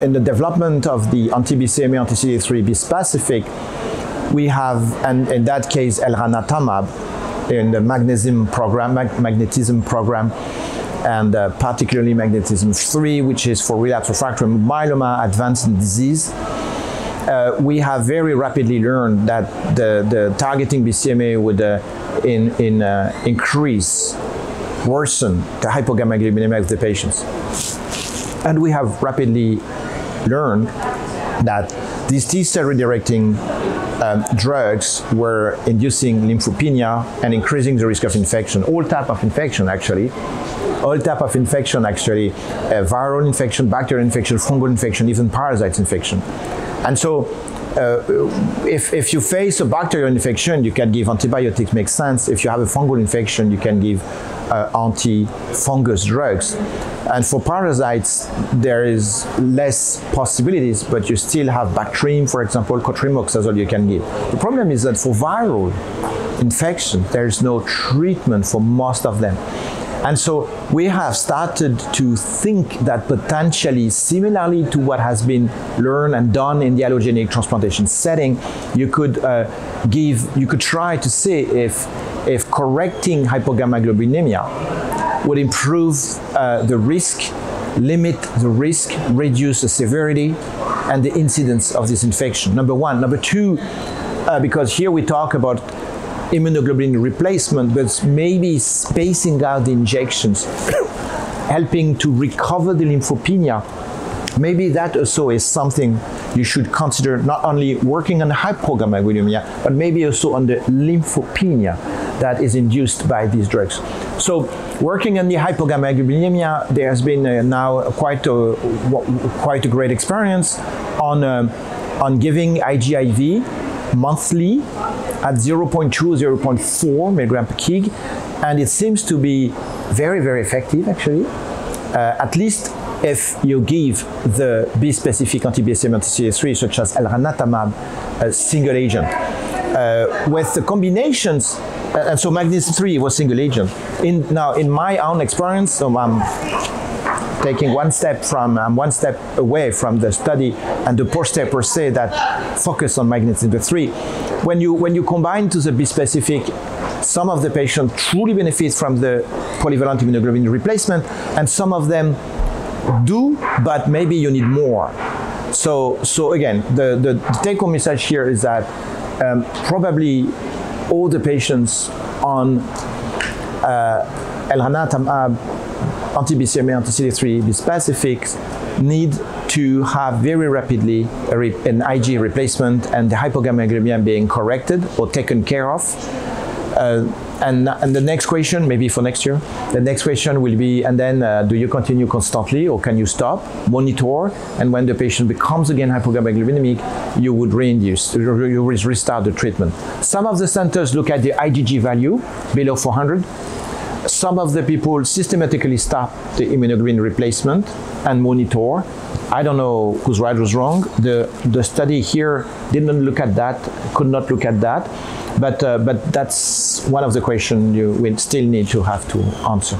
In the development of the anti-BCMA, anti-CD3 bispecific, we have, and in that case, elranatamab in the MagnetisMM program, mag MagnetisMM program, and uh, particularly MagnetisMM 3, which is for relapse refractory myeloma advanced disease. Uh, we have very rapidly learned that the, the targeting BCMA would uh, in, in, uh, increase, worsen the hypogammaglobulinemia of the patients. And we have rapidly learned that these T cell redirecting um, drugs were inducing lymphopenia and increasing the risk of infection, all type of infection actually, all type of infection actually, uh, viral infection, bacterial infection, fungal infection, even parasites infection. And so if, if you face a bacterial infection, you can give antibiotics, makes sense. If you have a fungal infection, you can give uh, anti-fungus drugs. And for parasites, there is less possibilities, but you still have Bactrim, for example, cotrimoxazole you can give. The problem is that for viral infection, there is no treatment for most of them. And so we have started to think that potentially, similarly to what has been learned and done in the allogeneic transplantation setting, you could uh, give, you could try to see if, if correcting hypogammaglobulinemia would improve uh, the risk, limit the risk, reduce the severity, and the incidence of this infection. Number one. Number two, uh, because here we talk about immunoglobulin replacement, but maybe spacing out the injections, helping to recover the lymphopenia. Maybe that also is something you should consider not only working on hypogammaglobulinemia, but maybe also on the lymphopenia that is induced by these drugs. So working on the hypogammaglobulinemia, there has been uh, now quite a, quite a great experience on, um, on giving IGIV monthly at 0.2, 0.4 milligram per kg, and it seems to be very, very effective actually. Uh, at least if you give the bispecific anti-BCMA anti-CD3 such as elranatamab, a single agent. Uh, with the combinations, uh, and so MagnetisMM 3 was single agent. In, now, in my own experience, so I'm taking one step from, I'm one step away from the study and the poster per se that focus on MagnetisMM 3 when you when you combine to the bispecific, some of the patients truly benefit from the polyvalent immunoglobulin replacement, and some of them do, but maybe you need more. So so again, the the, the take home message here is that um, probably all the patients on uh, elranatamab, anti-BCMA, anti-CD3 bispecifics need to have very rapidly an IG replacement and the hypogammaglobulinemia being corrected or taken care of. Uh, and, and the next question, maybe for next year, the next question will be, and then uh, do you continue constantly or can you stop, monitor, and when the patient becomes again hypogammaglobulinemic, you would reinduce, you restart the treatment. Some of the centers look at the IgG value below 400. Some of the people systematically stop the immunoglobulin replacement and monitor I don't know who's right or wrong. The, the study here didn't look at that, could not look at that, but, uh, but that's one of the questions you will still need to have to answer.